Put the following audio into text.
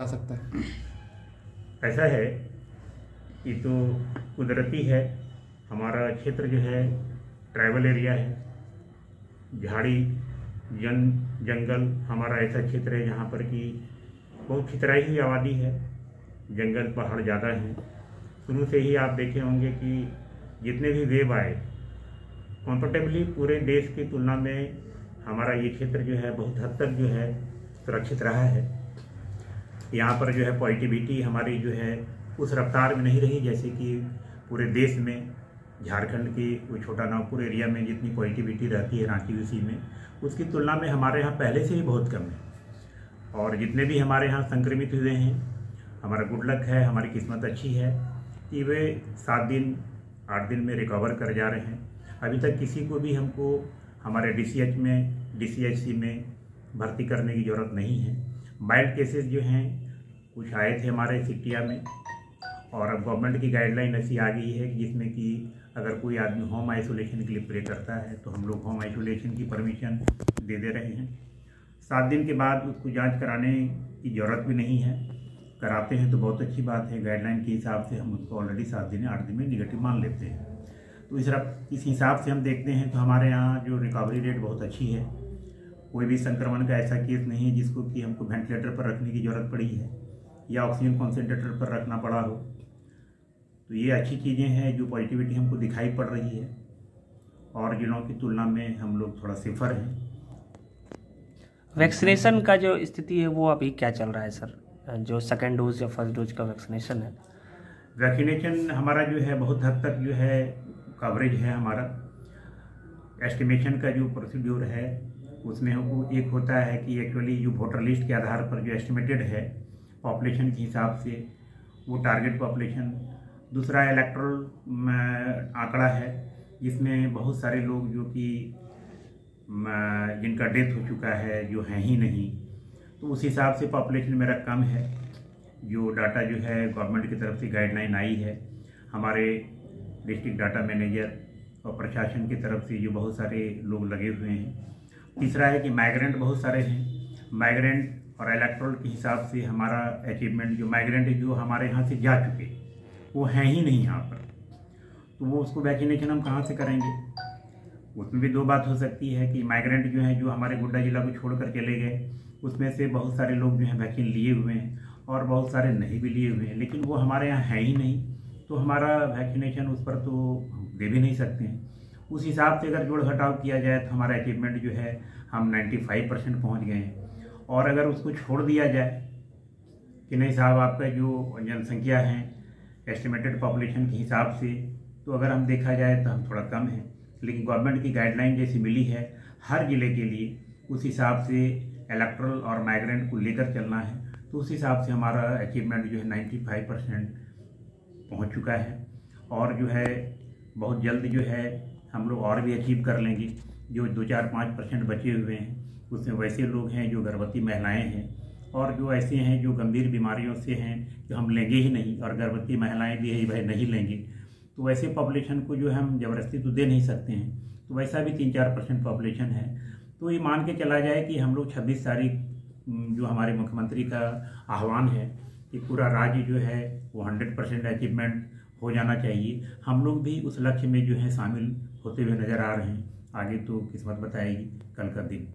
आ सकता है। ऐसा है कि तो कुदरती है, हमारा क्षेत्र जो है ट्राइबल एरिया है। झाड़ी, जन, जंगल, हमारा ऐसा क्षेत्र है जहाँ पर कि बहुत छितराई हुई आबादी है। जंगल, पहाड़ ज़्यादा हैं। शुरू से ही आप देखे होंगे कि जितने भी वेब आए कंफर्टेबली पूरे देश की तुलना में हमारा ये क्षेत्र जो है बहुत हद तक जो है सुरक्षित रहा है। यहाँ पर जो है पॉजिटिविटी हमारी जो है उस रफ्तार में नहीं रही, जैसे कि पूरे देश में, झारखंड की वो छोटा नागपुर एरिया में जितनी पॉजिटिविटी रहती है रांची, उसी में। उसकी तुलना में हमारे यहाँ पहले से ही बहुत कम है। और जितने भी हमारे यहाँ संक्रमित हुए हैं, हमारा गुड लक है, हमारी किस्मत अच्छी है, कि वे सात दिन, आठ दिन में रिकवर कर जा रहे हैं। अभी तक किसी को भी हमको, हमारे डीसीएच में डीसीएचसी में भर्ती करने की ज़रूरत नहीं है। माइल्ड केसेस जो हैं, कुछ आए थे हमारे सिटिया में और अब गवर्नमेंट की गाइडलाइन ऐसी आ गई है जिसमें कि अगर कोई आदमी होम आइसोलेशन के लिए प्रे करता है तो हम लोग होम आइसोलेशन की परमिशन दे दे रहे हैं। सात दिन के बाद उसको जाँच कराने की ज़रूरत भी नहीं है। कराते हैं तो बहुत अच्छी बात है गाइडलाइन के हिसाब से हम उसको ऑलरेडी सात दिन आठ दिन में निगेटिव मान लेते हैं। तो इस इस हिसाब से हम देखते हैं तो हमारे यहाँ जो रिकवरी रेट बहुत अच्छी है कोई भी संक्रमण का ऐसा केस नहीं है जिसको कि हमको वेंटिलेटर पर रखने की ज़रूरत पड़ी है या ऑक्सीजन कॉन्सेंट्रेटर पर रखना पड़ा हो। तो ये अच्छी चीज़ें हैं जो पॉजिटिविटी हमको दिखाई पड़ रही है और जिलों की तुलना में हम लोग थोड़ा सेफर हैं। वैक्सीनेशन का जो स्थिति है वो अभी क्या चल रहा है सर जो सेकेंड डोज या फ़र्स्ट डोज का वैक्सीनेशन है। वैक्सीनेशन हमारा जो है बहुत हद तक जो है कवरेज है हमारा। एस्टिमेशन का जो प्रोसीड्योर है उसमें एक होता है कि एक्चुअली जो वोटर लिस्ट के आधार पर जो एस्टिमेटेड है पॉपुलेशन के हिसाब से वो टारगेट पॉपुलेशन दूसरा इलेक्ट्रल आंकड़ा है, जिसमें बहुत सारे लोग जो कि जिनका डेथ हो चुका है, जो है ही नहीं। तो उस हिसाब से पॉपुलेशन मेरा कम है। जो डाटा जो है गवर्नमेंट की तरफ़ से गाइडलाइन आई है। हमारे डिस्ट्रिक्ट डाटा मैनेजर और प्रशासन की तरफ़ से जो बहुत सारे लोग लगे हुए हैं। तीसरा है कि माइग्रेंट बहुत सारे हैं। माइग्रेंट और इलेक्ट्रल के हिसाब से हमारा अचीवमेंट जो माइग्रेंट जो हमारे यहाँ से जा चुके वो हैं ही नहीं यहाँ पर। तो वो उसको वैक्सीनेशन हम कहाँ से करेंगे? उसमें भी दो बात हो सकती है कि माइग्रेंट जो है, जो हमारे गोड्डा जिला को छोड़ कर चले गए, उसमें से बहुत सारे लोग जो हैं वैक्सीन लिए हुए हैं और बहुत सारे नहीं भी लिए हुए हैं। लेकिन वो हमारे यहाँ है ही नहीं तो हमारा वैक्सीनेशन उस पर तो दे भी नहीं सकते हैं। उस हिसाब से अगर जोड़ घटाव किया जाए तो हमारा अचीवमेंट जो है, हम 95 परसेंट पहुँच गए हैं। और अगर उसको छोड़ दिया जाए, कि नहीं साहब, आपका जो जनसंख्या है एस्टिमेटेड पॉपुलेशन के हिसाब से तो अगर हम देखा जाए तो हम थोड़ा कम हैं। लेकिन गवर्नमेंट की गाइडलाइन जैसी मिली है, हर ज़िले के लिए, उस हिसाब से इलेक्ट्रल और माइग्रेंट को लेकर चलना है तो उस हिसाब से हमारा अचीवमेंट जो है नाइन्टी फाइव परसेंट पहुँच चुका है। और जो है, बहुत जल्द जो है हम लोग और भी अचीव कर लेंगे। जो दो चार पाँच परसेंट बचे हुए हैं, उसमें वैसे लोग हैं जो गर्भवती महिलाएँ हैं और जो ऐसे हैं जो गंभीर बीमारियों से हैं, जो हम लेंगे ही नहीं और गर्भवती महिलाएँ भी है भाई नहीं लेंगे। तो वैसे पॉपुलेशन को जो है हम ज़बरदस्ती तो दे नहीं सकते हैं। तो वैसा भी तीन चार परसेंट पॉपुलेशन है। तो ये मान के चला जाए कि हम लोग छब्बीस तारीख जो हमारे मुख्यमंत्री का आह्वान है कि पूरा राज्य जो है वो हंड्रेड परसेंट अचीवमेंट हो जाना चाहिए। हम लोग भी उस लक्ष्य में जो है शामिल होते हुए नज़र आ रहे हैं। आगे तो किस्मत बताएगी कल का दिन।